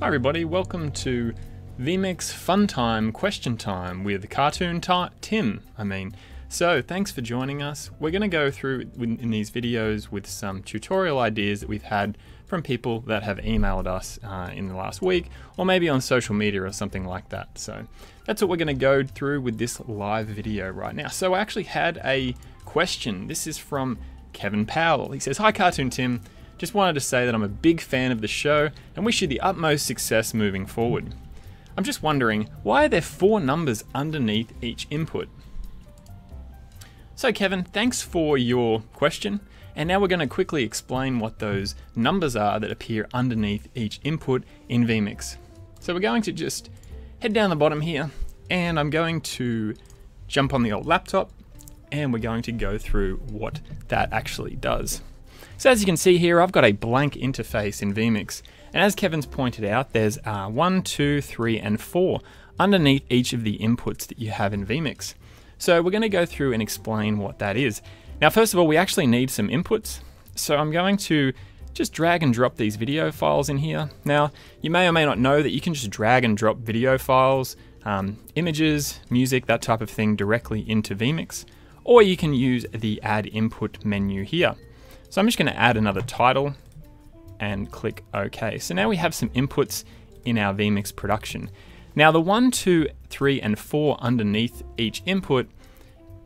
Hi everybody, welcome to vMix Fun Time Question Time with Cartoon Ta- Tim, I mean. So, thanks for joining us. We're going to go through in these videos with some tutorial ideas that we've had from people that have emailed us uh, in the last week, or maybe on social media or something like that. So, that's what we're going to go through with this live video right now. So, I actually had a question. This is from Kevin Powell. He says, Hi, Cartoon Tim. Just wanted to say that I'm a big fan of the show and wish you the utmost success moving forward. I'm just wondering, why are there four numbers underneath each input? So, Kevin, thanks for your question. And now we're going to quickly explain what those numbers are that appear underneath each input in vMix. So, we're going to just head down the bottom here, and I'm going to jump on the old laptop, and we're going to go through what that actually does. So, as you can see here, I've got a blank interface in vMix. And as Kevin's pointed out, there's uh, one, two, three, and four underneath each of the inputs that you have in vMix. So we're going to go through and explain what that is. Now, first of all, we actually need some inputs. So I'm going to just drag and drop these video files in here. Now, you may or may not know that you can just drag and drop video files, um, images, music, that type of thing directly into vMix. Or you can use the add input menu here. So I'm just going to add another title and click OK. So now we have some inputs in our vMix production. Now the 1, 2, 3, and 4 underneath each input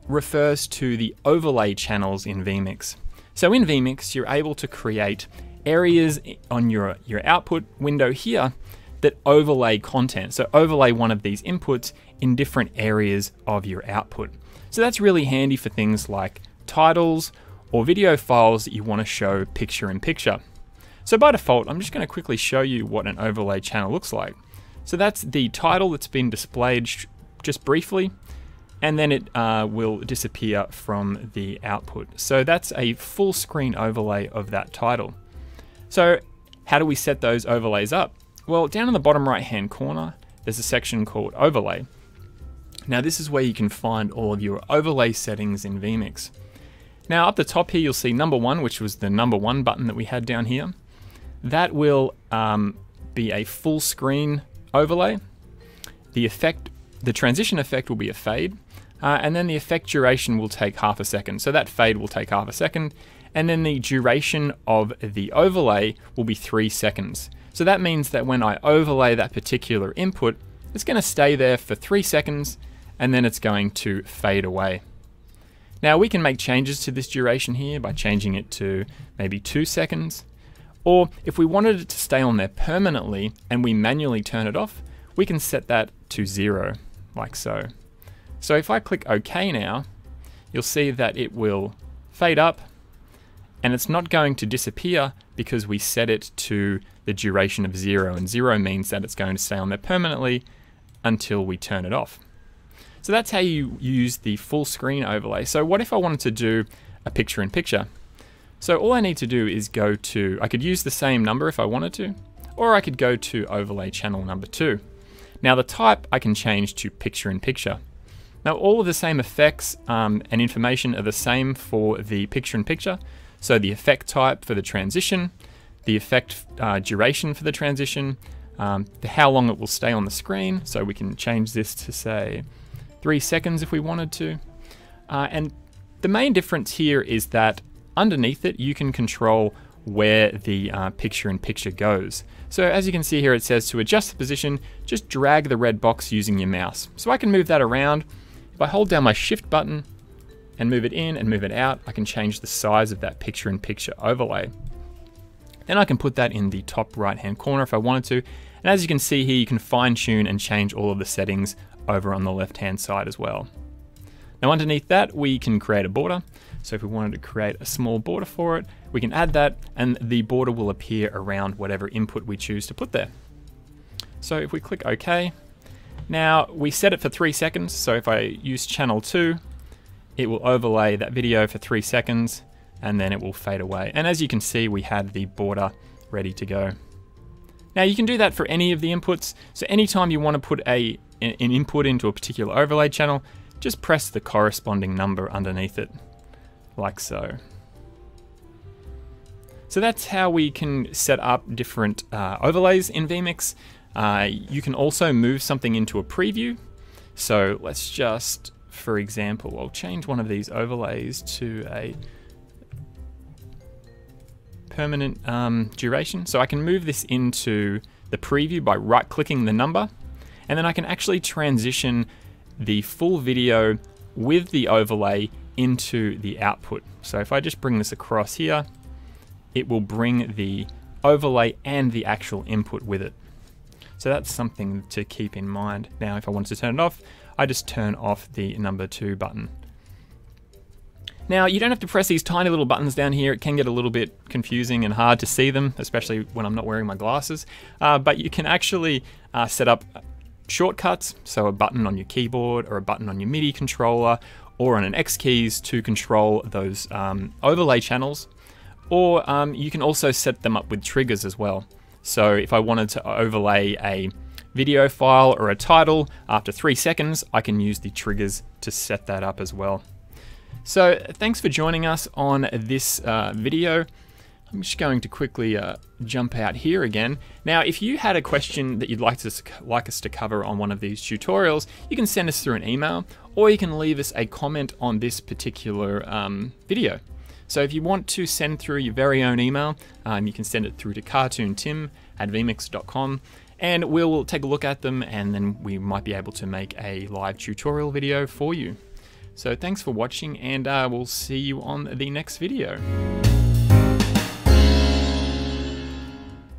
refers to the overlay channels in vMix. So in vMix, you're able to create areas on your, your output window here that overlay content. So overlay one of these inputs in different areas of your output. So that's really handy for things like titles or video files that you want to show picture in picture. So by default, I'm just going to quickly show you what an overlay channel looks like. So that's the title that's been displayed just briefly, and then it uh, will disappear from the output. So that's a full screen overlay of that title. So how do we set those overlays up? Well, down in the bottom right hand corner, there's a section called overlay. Now this is where you can find all of your overlay settings in vMix. Now up the top here, you'll see number one, which was the number one button that we had down here. That will um, be a full screen overlay. The effect, the transition effect will be a fade, uh, and then the effect duration will take half a second. So that fade will take half a second, and then the duration of the overlay will be three seconds. So that means that when I overlay that particular input, it's going to stay there for three seconds, and then it's going to fade away. Now we can make changes to this duration here by changing it to maybe two seconds, or if we wanted it to stay on there permanently and we manually turn it off, we can set that to zero, like so. So if I click OK now, you'll see that it will fade up and it's not going to disappear because we set it to the duration of zero and zero means that it's going to stay on there permanently until we turn it off. So that's how you use the full screen overlay. So what if I wanted to do a picture in picture? So all I need to do is go to, I could use the same number if I wanted to, or I could go to overlay channel number two. Now the type I can change to picture in picture. Now all of the same effects um, and information are the same for the picture in picture. So the effect type for the transition, the effect uh, duration for the transition, um, the how long it will stay on the screen. So we can change this to say three seconds if we wanted to. Uh, and the main difference here is that Underneath it, you can control where the uh, picture in picture goes. So as you can see here, it says to adjust the position, just drag the red box using your mouse. So I can move that around. If I hold down my shift button and move it in and move it out, I can change the size of that picture in picture overlay. Then I can put that in the top right hand corner if I wanted to. And as you can see here, you can fine tune and change all of the settings over on the left hand side as well. Now underneath that, we can create a border. So if we wanted to create a small border for it, we can add that and the border will appear around whatever input we choose to put there. So if we click OK, now we set it for three seconds. So if I use channel two, it will overlay that video for three seconds and then it will fade away. And as you can see, we had the border ready to go. Now you can do that for any of the inputs. So anytime you want to put a, an input into a particular overlay channel, just press the corresponding number underneath it like so. So that's how we can set up different uh, overlays in vMix. Uh, you can also move something into a preview. So let's just, for example, I'll change one of these overlays to a permanent um, duration. So I can move this into the preview by right clicking the number and then I can actually transition the full video with the overlay into the output. So if I just bring this across here, it will bring the overlay and the actual input with it. So that's something to keep in mind. Now, if I want to turn it off, I just turn off the number two button. Now, you don't have to press these tiny little buttons down here. It can get a little bit confusing and hard to see them, especially when I'm not wearing my glasses. Uh, but you can actually uh, set up shortcuts, so a button on your keyboard or a button on your MIDI controller or on an X keys to control those um, overlay channels. Or um, you can also set them up with triggers as well. So if I wanted to overlay a video file or a title after three seconds, I can use the triggers to set that up as well. So thanks for joining us on this uh, video. I'm just going to quickly uh, jump out here again. Now, if you had a question that you'd like, to, like us to cover on one of these tutorials, you can send us through an email, or you can leave us a comment on this particular um, video. So if you want to send through your very own email, um, you can send it through to cartoontim at vmix.com and we'll take a look at them and then we might be able to make a live tutorial video for you. So thanks for watching and uh, we'll see you on the next video.